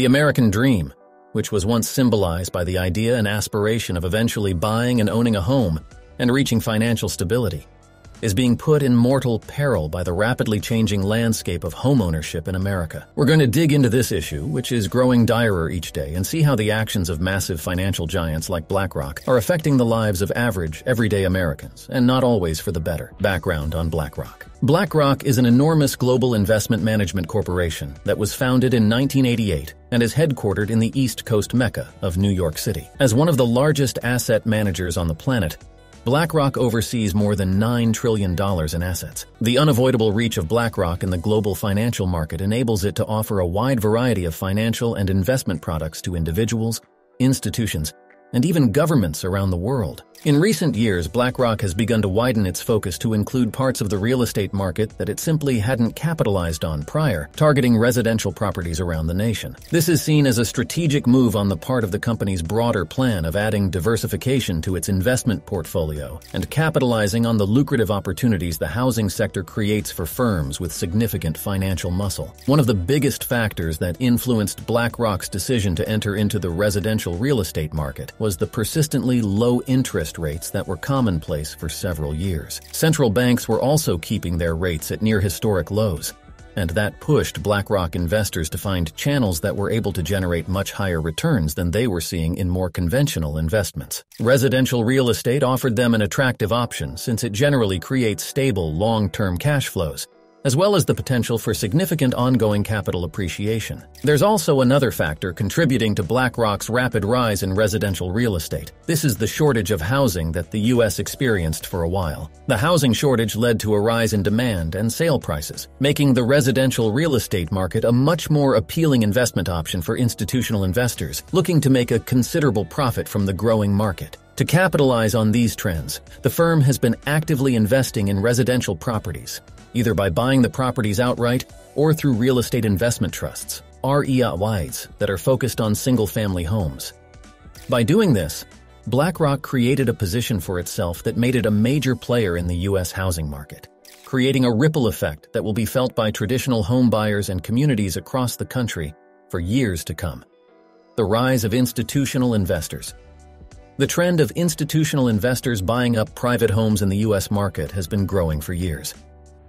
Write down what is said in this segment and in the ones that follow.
The American dream, which was once symbolized by the idea and aspiration of eventually buying and owning a home and reaching financial stability, is being put in mortal peril by the rapidly changing landscape of homeownership in America. We're going to dig into this issue, which is growing direr each day, and see how the actions of massive financial giants like BlackRock are affecting the lives of average, everyday Americans, and not always for the better. Background on BlackRock. BlackRock is an enormous global investment management corporation that was founded in 1988 and is headquartered in the East Coast Mecca of New York City. As one of the largest asset managers on the planet, BlackRock oversees more than $9 trillion in assets. The unavoidable reach of BlackRock in the global financial market enables it to offer a wide variety of financial and investment products to individuals, institutions, and even governments around the world. In recent years, BlackRock has begun to widen its focus to include parts of the real estate market that it simply hadn't capitalized on prior, targeting residential properties around the nation. This is seen as a strategic move on the part of the company's broader plan of adding diversification to its investment portfolio and capitalizing on the lucrative opportunities the housing sector creates for firms with significant financial muscle. One of the biggest factors that influenced BlackRock's decision to enter into the residential real estate market was the persistently low interest rates that were commonplace for several years. Central banks were also keeping their rates at near historic lows, and that pushed BlackRock investors to find channels that were able to generate much higher returns than they were seeing in more conventional investments. Residential real estate offered them an attractive option since it generally creates stable, long-term cash flows as well as the potential for significant ongoing capital appreciation. There's also another factor contributing to BlackRock's rapid rise in residential real estate. This is the shortage of housing that the U.S. experienced for a while. The housing shortage led to a rise in demand and sale prices, making the residential real estate market a much more appealing investment option for institutional investors looking to make a considerable profit from the growing market. To capitalize on these trends, the firm has been actively investing in residential properties, either by buying the properties outright or through real estate investment trusts, REITs, that are focused on single-family homes. By doing this, BlackRock created a position for itself that made it a major player in the U.S. housing market, creating a ripple effect that will be felt by traditional home buyers and communities across the country for years to come. The rise of institutional investors. The trend of institutional investors buying up private homes in the U.S. market has been growing for years.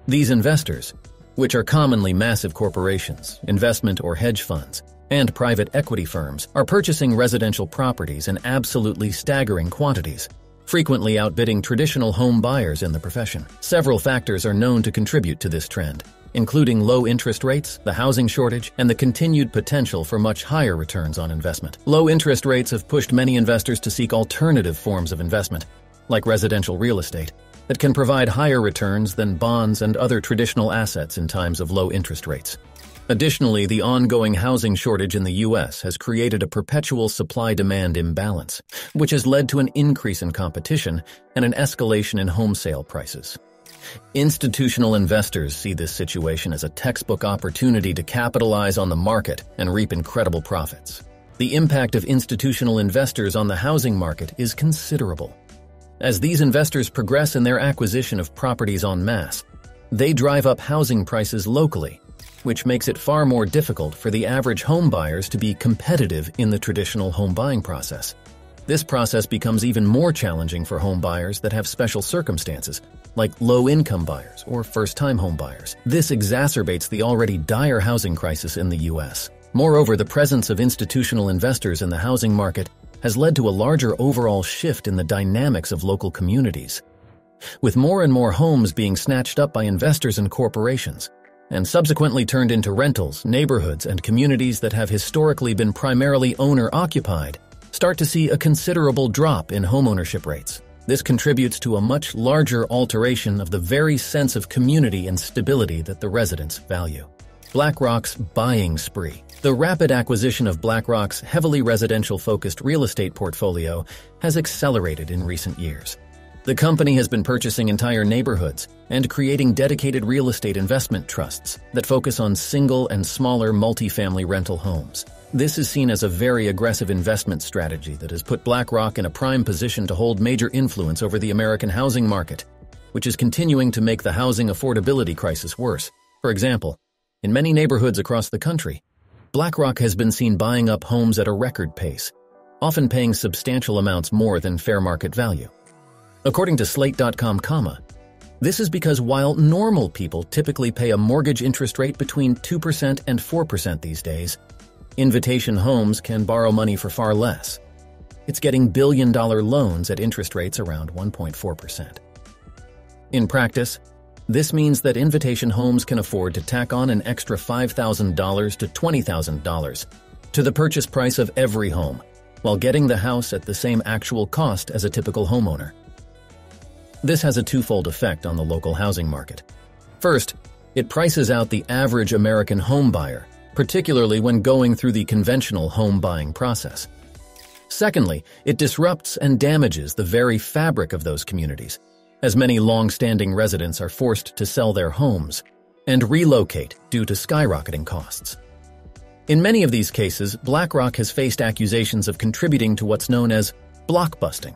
These investors, which are commonly massive corporations, investment or hedge funds, and private equity firms, are purchasing residential properties in absolutely staggering quantities, frequently outbidding traditional home buyers in the profession. Several factors are known to contribute to this trend, including low interest rates, the housing shortage, and the continued potential for much higher returns on investment. Low interest rates have pushed many investors to seek alternative forms of investment, like residential real estate, that can provide higher returns than bonds and other traditional assets in times of low interest rates. Additionally, the ongoing housing shortage in the U.S. has created a perpetual supply-demand imbalance, which has led to an increase in competition and an escalation in home sale prices. Institutional investors see this situation as a textbook opportunity to capitalize on the market and reap incredible profits. The impact of institutional investors on the housing market is considerable. As these investors progress in their acquisition of properties en masse, they drive up housing prices locally, which makes it far more difficult for the average home buyers to be competitive in the traditional home buying process. This process becomes even more challenging for home buyers that have special circumstances, like low-income buyers or first-time home buyers. This exacerbates the already dire housing crisis in the U.S. Moreover, the presence of institutional investors in the housing market has led to a larger overall shift in the dynamics of local communities. With more and more homes being snatched up by investors and corporations, and subsequently turned into rentals, neighborhoods, and communities that have historically been primarily owner-occupied, start to see a considerable drop in homeownership rates. This contributes to a much larger alteration of the very sense of community and stability that the residents value. BlackRock's buying spree. The rapid acquisition of BlackRock's heavily residential-focused real estate portfolio has accelerated in recent years. The company has been purchasing entire neighborhoods and creating dedicated real estate investment trusts that focus on single and smaller multifamily rental homes. This is seen as a very aggressive investment strategy that has put BlackRock in a prime position to hold major influence over the American housing market, which is continuing to make the housing affordability crisis worse. For example, in many neighborhoods across the country, BlackRock has been seen buying up homes at a record pace, often paying substantial amounts more than fair market value. According to Slate.com, this is because while normal people typically pay a mortgage interest rate between 2% and 4% these days, Invitation Homes can borrow money for far less. It's getting billion dollar loans at interest rates around 1.4%. In practice, this means that Invitation Homes can afford to tack on an extra $5,000 to $20,000 to the purchase price of every home, while getting the house at the same actual cost as a typical homeowner. This has a twofold effect on the local housing market. First, it prices out the average American home buyer, particularly when going through the conventional home buying process. Secondly, it disrupts and damages the very fabric of those communities, as many long-standing residents are forced to sell their homes and relocate due to skyrocketing costs. In many of these cases, BlackRock has faced accusations of contributing to what's known as blockbusting.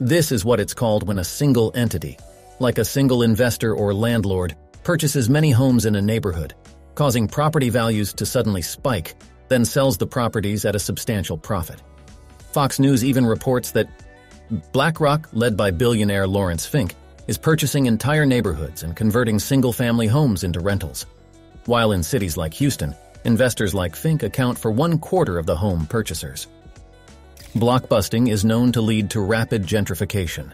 This is what it's called when a single entity, like a single investor or landlord, purchases many homes in a neighborhood, causing property values to suddenly spike, then sells the properties at a substantial profit. Fox News even reports that BlackRock, led by billionaire Laurence Fink, is purchasing entire neighborhoods and converting single-family homes into rentals. While in cities like Houston, investors like Fink account for one quarter of the home purchasers. Blockbusting is known to lead to rapid gentrification,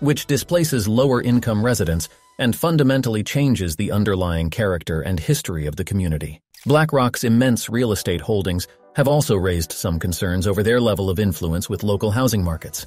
which displaces lower-income residents and fundamentally changes the underlying character and history of the community. BlackRock's immense real estate holdings have also raised some concerns over their level of influence with local housing markets.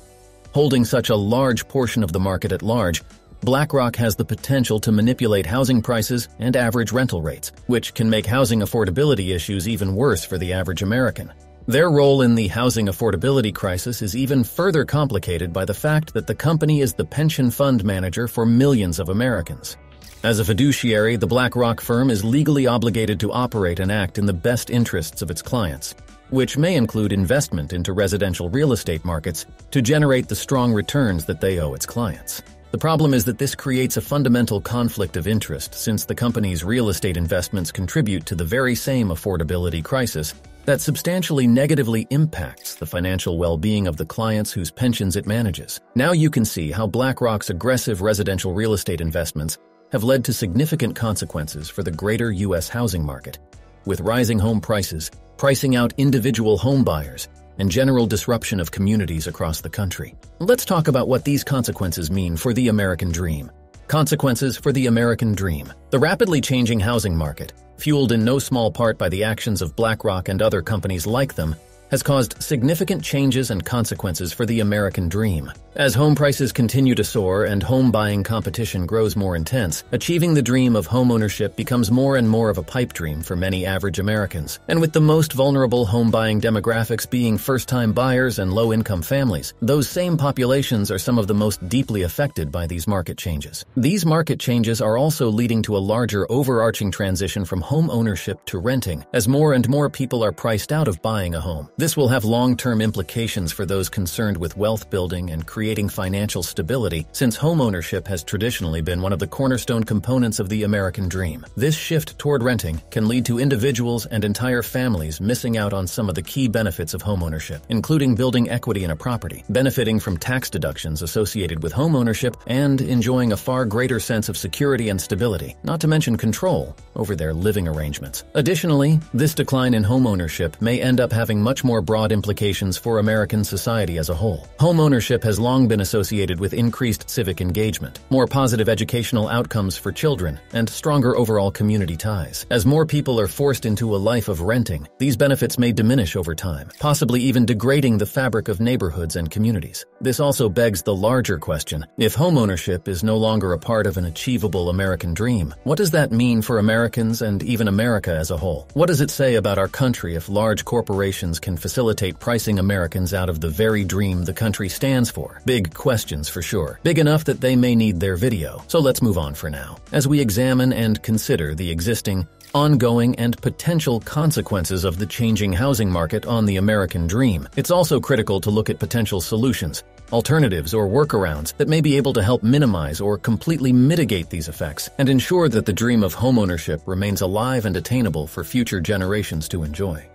Holding such a large portion of the market at large, BlackRock has the potential to manipulate housing prices and average rental rates, which can make housing affordability issues even worse for the average American. Their role in the housing affordability crisis is even further complicated by the fact that the company is the pension fund manager for millions of Americans. As a fiduciary, the BlackRock firm is legally obligated to operate and act in the best interests of its clients, which may include investment into residential real estate markets to generate the strong returns that they owe its clients. The problem is that this creates a fundamental conflict of interest since the company's real estate investments contribute to the very same affordability crisis that substantially negatively impacts the financial well-being of the clients whose pensions it manages. Now you can see how BlackRock's aggressive residential real estate investments have led to significant consequences for the greater U.S. housing market, with rising home prices, pricing out individual home buyers, and general disruption of communities across the country. Let's talk about what these consequences mean for the American dream. Consequences for the American dream. The rapidly changing housing market, fueled in no small part by the actions of BlackRock and other companies like them, has caused significant changes and consequences for the American dream. As home prices continue to soar and home buying competition grows more intense, achieving the dream of homeownership becomes more and more of a pipe dream for many average Americans. And with the most vulnerable home buying demographics being first-time buyers and low-income families, those same populations are some of the most deeply affected by these market changes. These market changes are also leading to a larger overarching transition from home ownership to renting, as more and more people are priced out of buying a home. This will have long-term implications for those concerned with wealth building and creating financial stability, since homeownership has traditionally been one of the cornerstone components of the American dream. This shift toward renting can lead to individuals and entire families missing out on some of the key benefits of homeownership, including building equity in a property, benefiting from tax deductions associated with homeownership, and enjoying a far greater sense of security and stability, not to mention control over their living arrangements. Additionally, this decline in homeownership may end up having much more broad implications for American society as a whole. Homeownership has long been associated with increased civic engagement, more positive educational outcomes for children, and stronger overall community ties. As more people are forced into a life of renting, these benefits may diminish over time, possibly even degrading the fabric of neighborhoods and communities. This also begs the larger question, if homeownership is no longer a part of an achievable American dream, what does that mean for Americans and even America as a whole? What does it say about our country if large corporations can facilitate pricing Americans out of the very dream the country stands for? Big questions for sure. Big enough that they may need their video. So let's move on for now. As we examine and consider the existing, ongoing, and potential consequences of the changing housing market on the American dream, it's also critical to look at potential solutions alternatives or workarounds that may be able to help minimize or completely mitigate these effects and ensure that the dream of homeownership remains alive and attainable for future generations to enjoy.